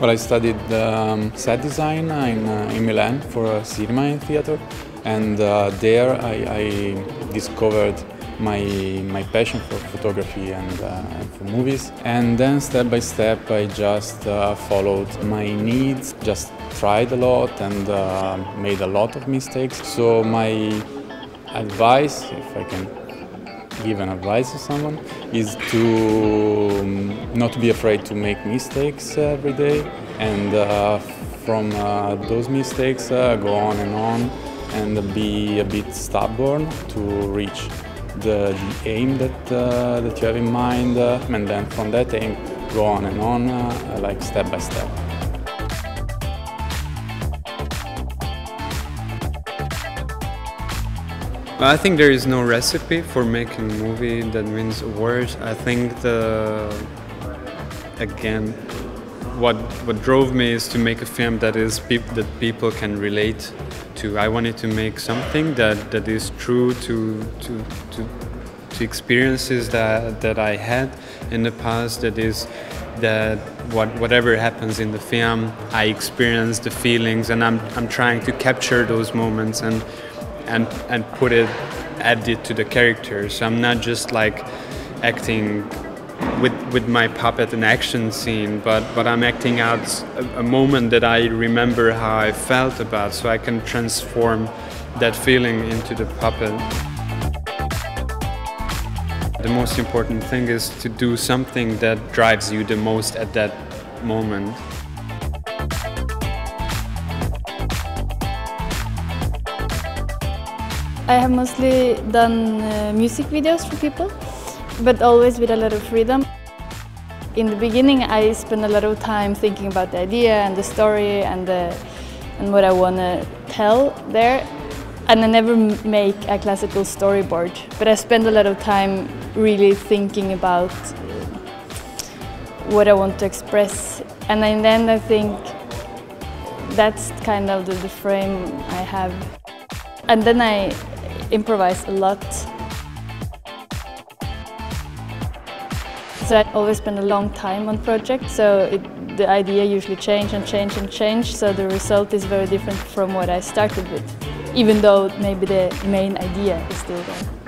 Well, I studied um, set design in, uh, in Milan for cinema and theater, and uh, there I, I, discovered my my passion for photography and, uh, and, for movies. And then step by step, I just uh, followed my needs, just tried a lot and uh, made a lot of mistakes. So my advice, if I can give an advice to someone is to um, not be afraid to make mistakes every day and uh, from uh, those mistakes uh, go on and on and be a bit stubborn to reach the, the aim that, uh, that you have in mind and then from that aim go on and on uh, like step by step. I think there is no recipe for making a movie that wins awards. I think the again, what what drove me is to make a film that is that people can relate to. I wanted to make something that, that is true to to to to experiences that that I had in the past. That is that what whatever happens in the film, I experience the feelings, and I'm I'm trying to capture those moments and and and put it add it to the character. So I'm not just like acting with with my puppet an action scene, but but I'm acting out a, a moment that I remember how I felt about, so I can transform that feeling into the puppet. The most important thing is to do something that drives you the most at that moment. I have mostly done uh, music videos for people, but always with a lot of freedom. In the beginning, I spent a lot of time thinking about the idea and the story and, the, and what I want to tell there. And I never make a classical storyboard, but I spend a lot of time really thinking about what I want to express. And then I think that's kind of the, the frame I have. And then I improvise a lot. So I always spend a long time on projects, so it, the idea usually change and change and change, so the result is very different from what I started with, even though maybe the main idea is still there.